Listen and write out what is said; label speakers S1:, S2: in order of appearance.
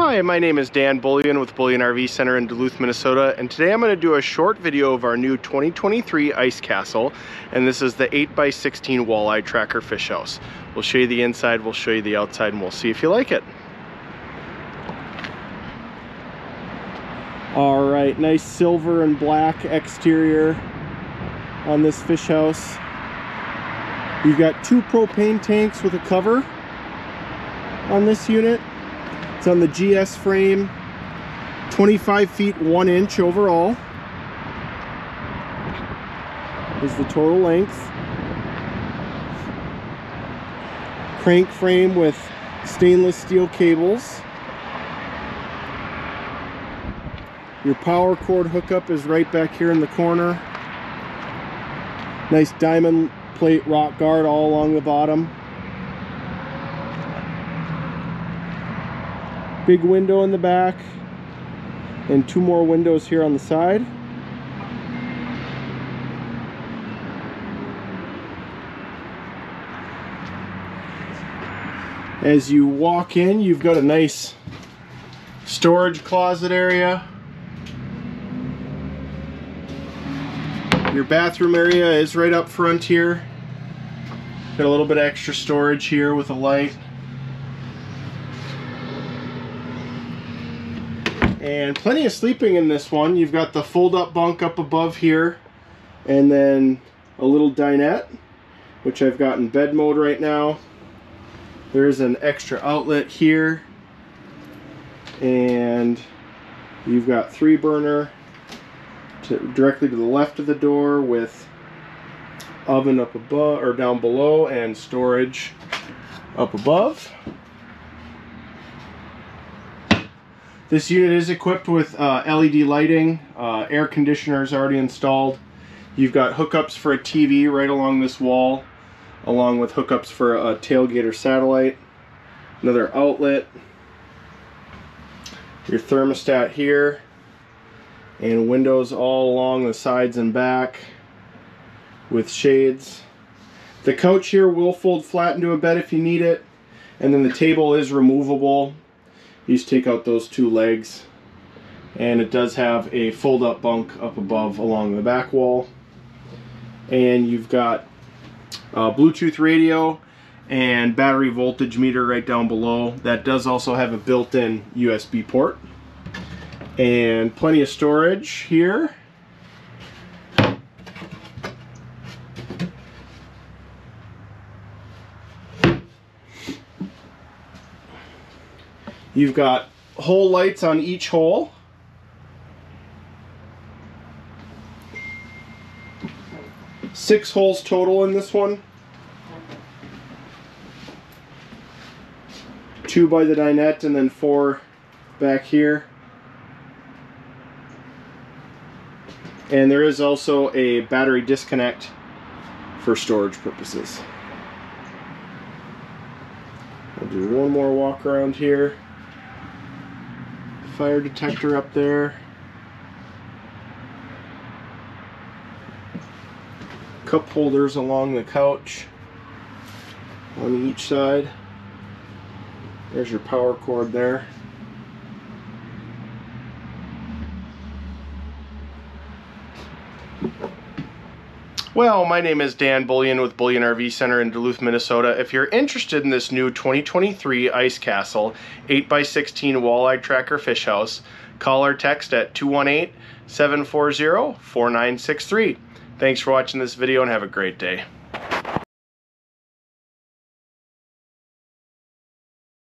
S1: Hi, my name is Dan Bullyan with Bullyan RV Center in Duluth, Minnesota, and today I'm going to do a short video of our new 2023 Ice Castle, and this is the 8x16 Walleye Tracker Fish House. We'll show you the inside, we'll show you the outside, and we'll see if you like it. All right, nice silver and black exterior on this fish house. You've got two propane tanks with a cover on this unit. It's on the GS frame, 25 feet 1 inch overall is the total length. Crank frame with stainless steel cables. Your power cord hookup is right back here in the corner. Nice diamond plate rock guard all along the bottom. Big window in the back and two more windows here on the side. As you walk in, you've got a nice storage closet area. Your bathroom area is right up front here. Got a little bit extra storage here with a light. And plenty of sleeping in this one. You've got the fold-up bunk up above here, and then a little dinette, which I've got in bed mode right now. There's an extra outlet here, and you've got three burner to, directly to the left of the door with oven up above or down below and storage up above. This unit is equipped with uh, LED lighting, uh, air conditioners already installed. You've got hookups for a TV right along this wall, along with hookups for a tailgate or satellite. Another outlet. Your thermostat here. And windows all along the sides and back with shades. The couch here will fold flat into a bed if you need it. And then the table is removable just take out those two legs. And it does have a fold-up bunk up above along the back wall. And you've got a Bluetooth radio and battery voltage meter right down below. That does also have a built-in USB port. And plenty of storage here You've got hole lights on each hole. Six holes total in this one. Two by the dinette and then four back here. And there is also a battery disconnect for storage purposes. I'll do one more walk around here fire detector up there. Cup holders along the couch on each side. There's your power cord there. Well, my name is Dan Bullyan with Bullyan RV Center in Duluth, Minnesota. If you're interested in this new 2023 Ice Castle 8x16 Walleye Tracker Fish House, call or text at 218 740 4963. Thanks for watching this video and have a great day.